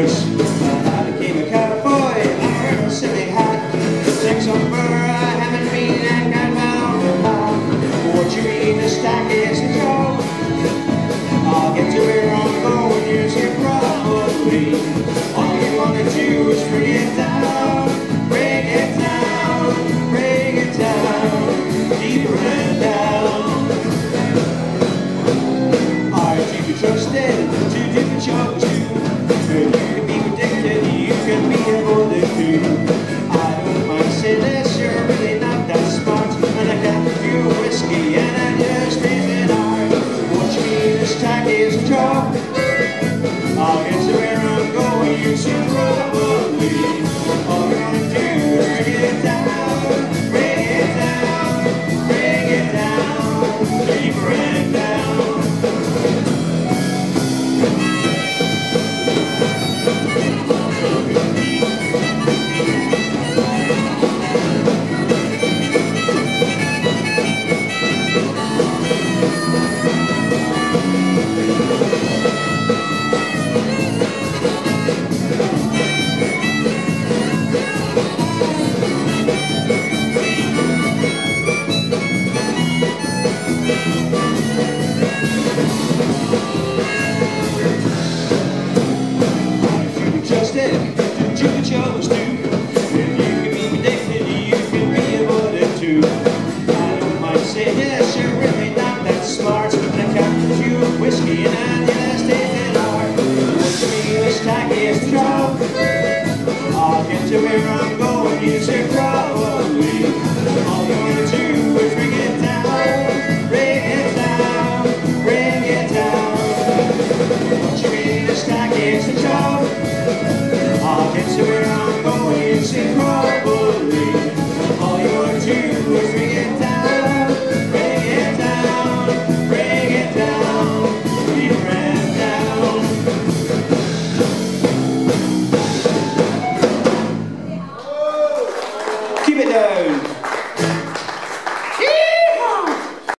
nurse. I became a cowboy, I wear a silly hat. On fur, I haven't been and got found about. What you mean, the stack is a joke. I'll get to where I'm going, you say probably. All you wanna do is bring it down, bring it down, bring it down, deeper and down. Are you trusted to do the job and I just music probably. All you want to do is bring it down, bring it down, bring it down. What you stack? I'll get to where I'm going to grow.